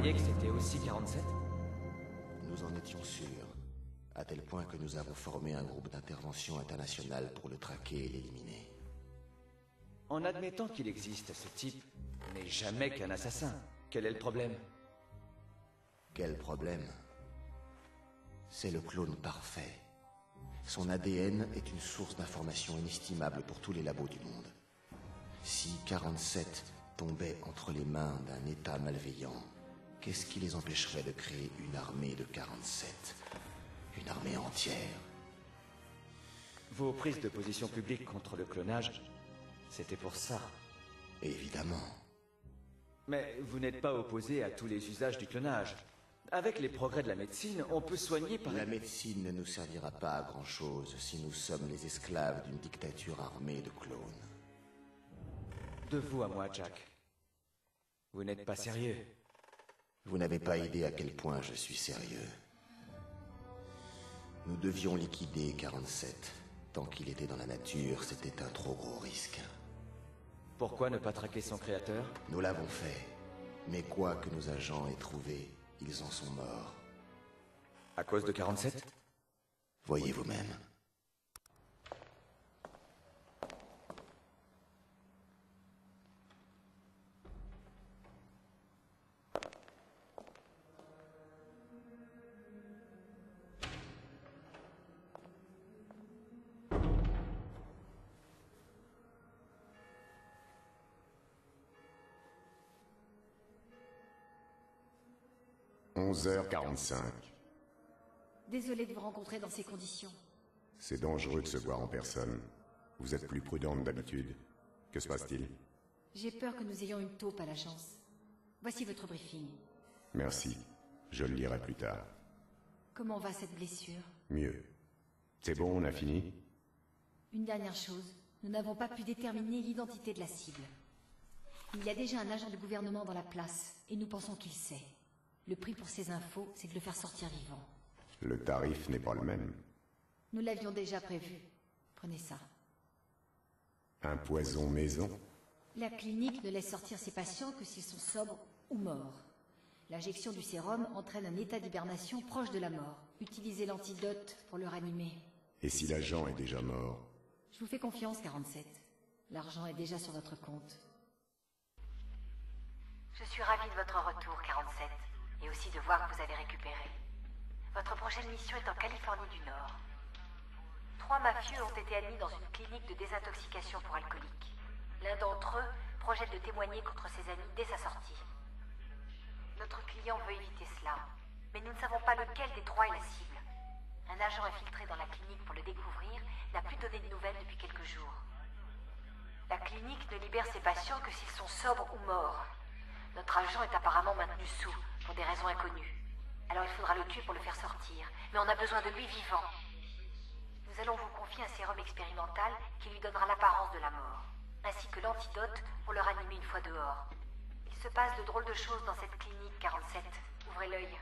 croyez que c'était aussi 47 Nous en étions sûrs. À tel point que nous avons formé un groupe d'intervention international pour le traquer et l'éliminer. En admettant qu'il existe, ce type n'est jamais qu'un assassin. Quel est le problème? Quel problème? C'est le clone parfait. Son ADN est une source d'information inestimable pour tous les labos du monde. Si 47 tombait entre les mains d'un État malveillant, qu'est-ce qui les empêcherait de créer une armée de 47 Une armée entière Vos prises de position publiques contre le clonage, c'était pour ça. Évidemment. Mais vous n'êtes pas opposé à tous les usages du clonage. Avec les progrès de la médecine, on peut soigner par... La médecine ne nous servira pas à grand-chose si nous sommes les esclaves d'une dictature armée de clones. De vous à moi, Jack. Vous n'êtes pas sérieux. Vous n'avez pas idée à quel point je suis sérieux. Nous devions liquider 47. Tant qu'il était dans la nature, c'était un trop gros risque. Pourquoi ne pas traquer son créateur? Nous l'avons fait. Mais quoi que nos agents aient trouvé, ils en sont morts. À cause de 47 Voyez vous-même. « 11h45. Désolé de vous rencontrer dans ces conditions. C'est dangereux de se voir en personne. Vous êtes plus prudente d'habitude. Que se passe-t-il? J'ai peur que nous ayons une taupe à la chance. Voici votre briefing. Merci. Je le lirai plus tard. Comment va cette blessure? Mieux. C'est bon, on a fini? Une dernière chose. Nous n'avons pas pu déterminer l'identité de la cible. Il y a déjà un agent du gouvernement dans la place, et nous pensons qu'il sait. Le prix pour ces infos, c'est de le faire sortir vivant. Le tarif n'est pas le même. Nous l'avions déjà prévu. Prenez ça. Un poison maison? La clinique ne laisse sortir ses patients que s'ils sont sobres ou morts. L'injection du sérum entraîne un état d'hibernation proche de la mort. Utilisez l'antidote pour le ranimer. Et si l'agent est déjà mort? Je vous fais confiance, 47. L'argent est déjà sur votre compte. Je suis ravie de votre retour, 47, et aussi de voir que vous avez récupéré. Votre prochaine mission est en Californie du Nord. Trois mafieux ont été admis dans une clinique de désintoxication pour alcooliques. L'un d'entre eux projette de témoigner contre ses amis dès sa sortie. Notre client veut éviter cela, mais nous ne savons pas lequel des trois est la cible. Un agent infiltré dans la clinique pour le découvrir n'a plus donné de nouvelles depuis quelques jours. La clinique ne libère ses patients que s'ils sont sobres ou morts. Notre agent est apparemment maintenu sous, pour des raisons inconnues. Alors il faudra le tuer pour le faire sortir, mais on a besoin de lui vivant. Nous allons vous confier un sérum expérimental qui lui donnera l'apparence de la mort, ainsi que l'antidote pour le ranimer une fois dehors. Il se passe de drôles de choses dans cette clinique 47. Ouvrez l'œil.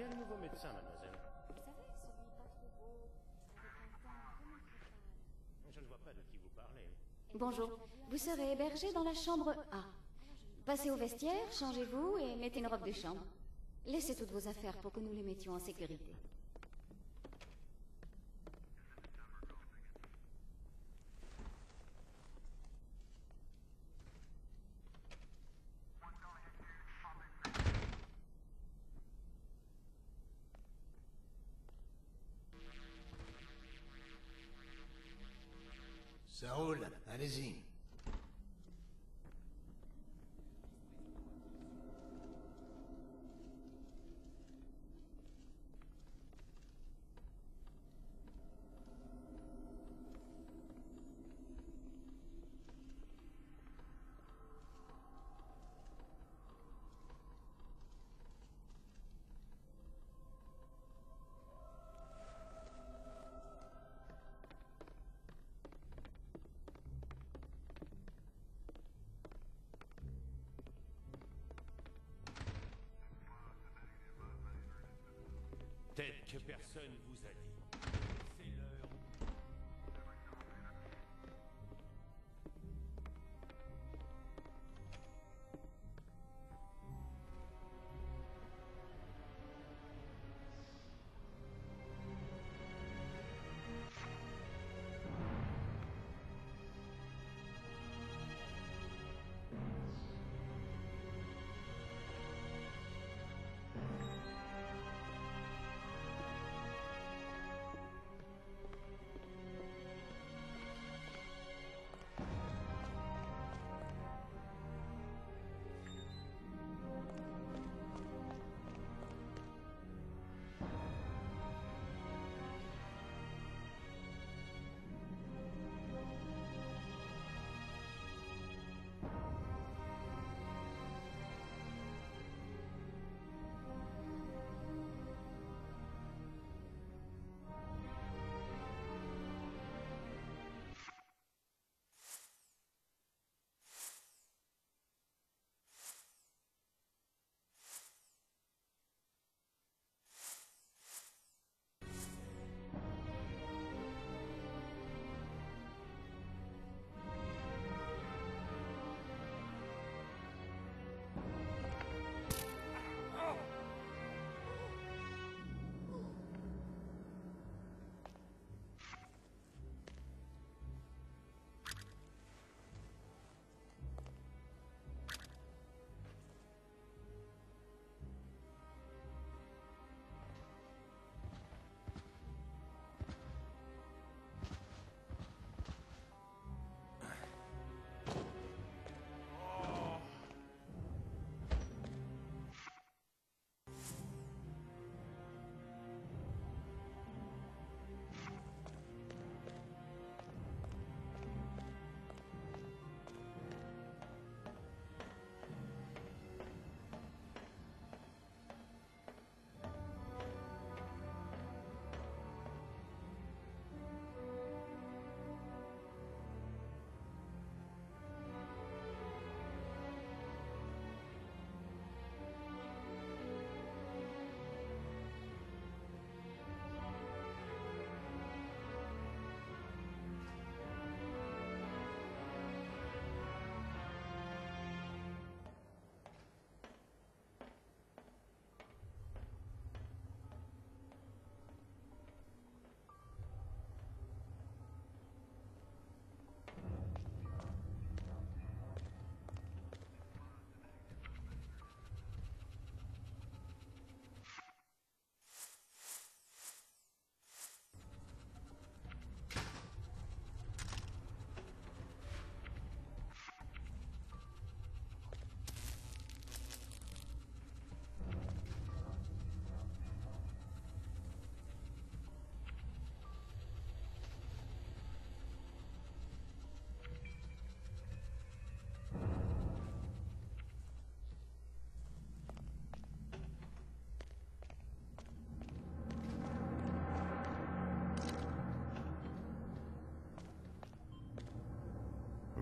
Quel nouveau médecin, mademoiselle? Vous savez, celui pas trop beau. Je ne vois pas de qui vous parlez. Bonjour, vous serez hébergé dans la chambre A. Passez au vestiaire, changez-vous et mettez une robe de chambre. Laissez toutes vos affaires pour que nous les mettions en sécurité. Terezinha, Peut-être que personne vous a dit.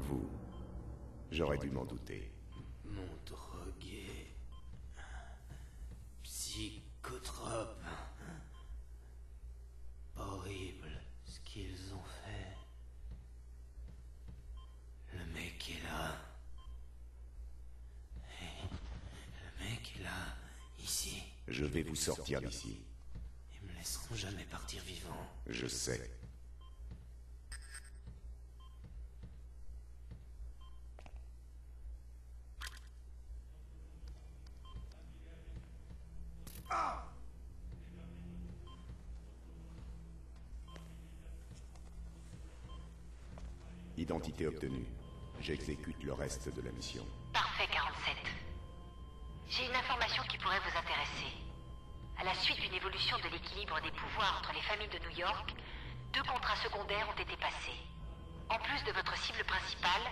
Vous. J'aurais dû m'en douter. Mon drogué. Psychotrope. Horrible ce qu'ils ont fait. Le mec est là. Hey, le mec est là, ici. Je vais vous sortir d'ici. Ils me laisseront jamais partir vivant. Je sais. L'identité obtenue, j'exécute le reste de la mission. Parfait, 47. J'ai une information qui pourrait vous intéresser. À la suite d'une évolution de l'équilibre des pouvoirs entre les familles de New York, deux contrats secondaires ont été passés. En plus de votre cible principale,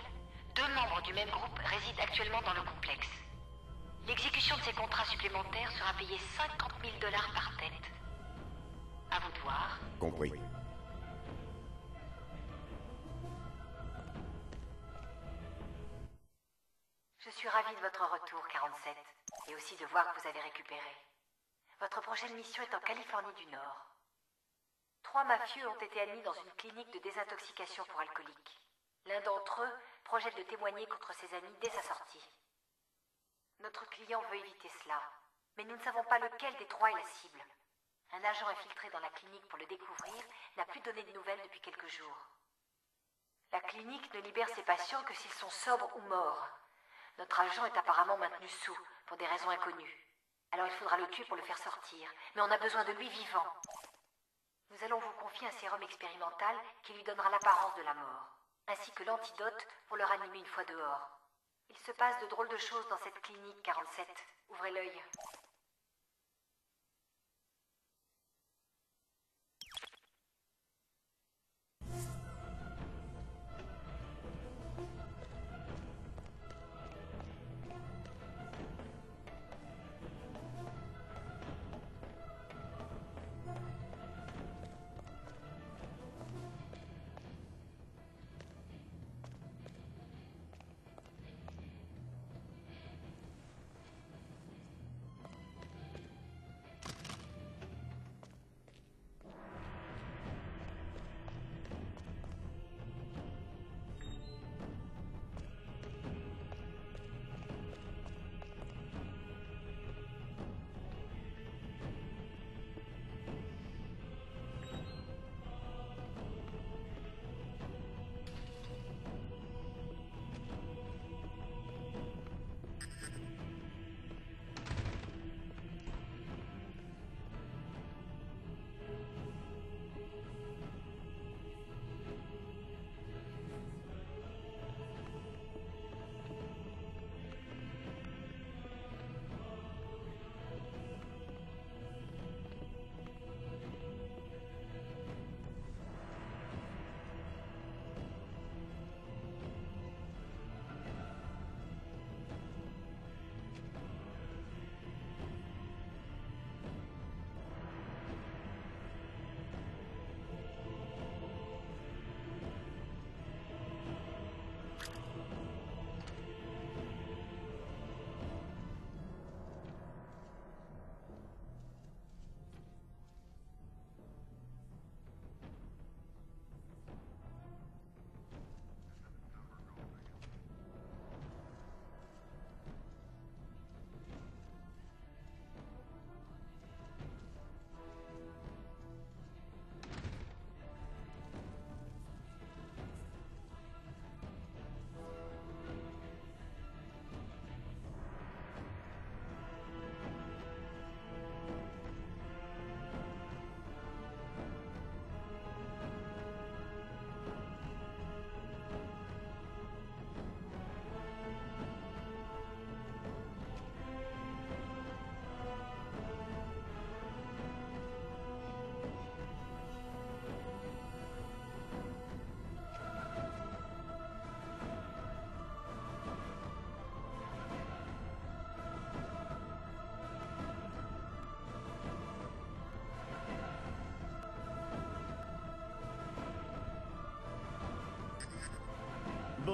deux membres du même groupe résident actuellement dans le complexe. L'exécution de ces contrats supplémentaires sera payée 50 000 dollars par tête. À vous de voir. Compris. Suis ravi de votre retour, 47, et aussi de voir que vous avez récupéré. Votre prochaine mission est en Californie du Nord. Trois mafieux ont été admis dans une clinique de désintoxication pour alcooliques. L'un d'entre eux projette de témoigner contre ses amis dès sa sortie. Notre client veut éviter cela, mais nous ne savons pas lequel des trois est la cible. Un agent infiltré dans la clinique pour le découvrir n'a plus donné de nouvelles depuis quelques jours. La clinique ne libère ses patients que s'ils sont sobres ou morts. Notre agent est apparemment maintenu sous, pour des raisons inconnues. Alors il faudra le tuer pour le faire sortir, mais on a besoin de lui vivant. Nous allons vous confier un sérum expérimental qui lui donnera l'apparence de la mort, ainsi que l'antidote pour le ranimer une fois dehors. Il se passe de drôles de choses dans cette clinique 47. Ouvrez l'œil.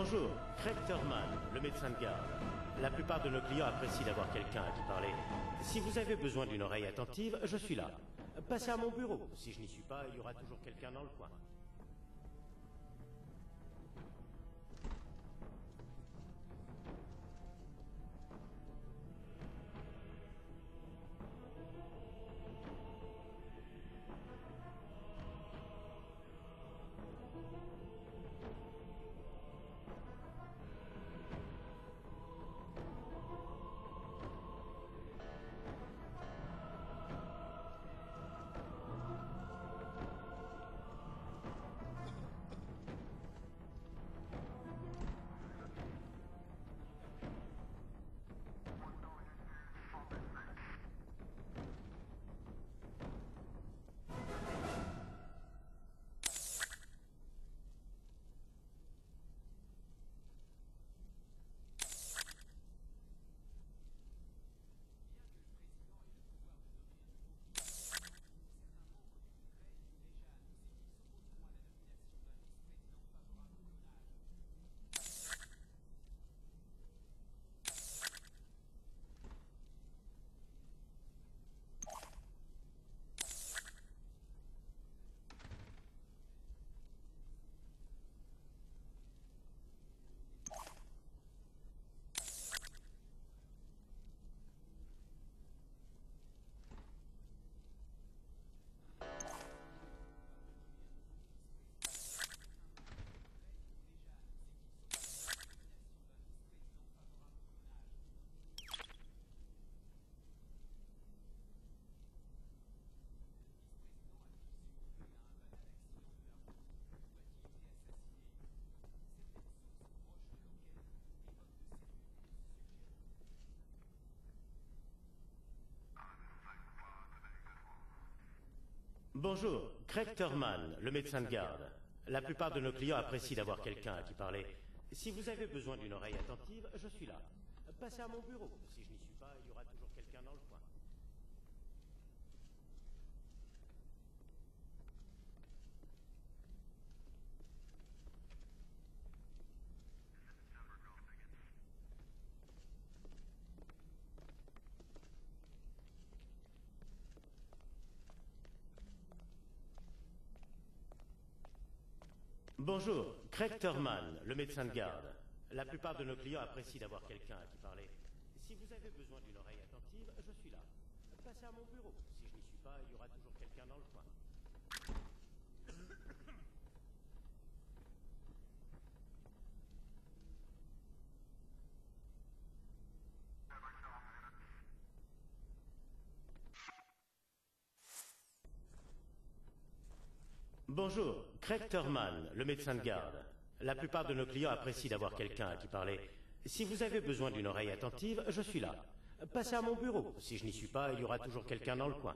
Bonjour, Craig Thurman, le médecin de garde. La plupart de nos clients apprécient d'avoir quelqu'un à qui parler. Si vous avez besoin d'une oreille attentive, je suis là. Passez à mon bureau. Si je n'y suis pas, il y aura toujours quelqu'un dans le coin. Bonjour, Craig Thurman, le médecin de garde. La plupart de nos clients apprécient d'avoir quelqu'un à qui parler. Si vous avez besoin d'une oreille attentive, je suis là. Passez à mon bureau. Si je n'y suis pas, il y aura toujours quelqu'un dans le coin. Bonjour, Craig Thurman, le médecin de garde. La plupart de nos clients apprécient d'avoir quelqu'un à qui parler. Si vous avez besoin d'une oreille attentive, je suis là. Passez à mon bureau. Si je n'y suis pas, il y aura toujours quelqu'un dans le coin. Bonjour, Craig Thurman, le médecin de garde. La plupart de nos clients apprécient d'avoir quelqu'un à qui parler. Si vous avez besoin d'une oreille attentive, je suis là. Passez à mon bureau. Si je n'y suis pas, il y aura toujours quelqu'un dans le coin.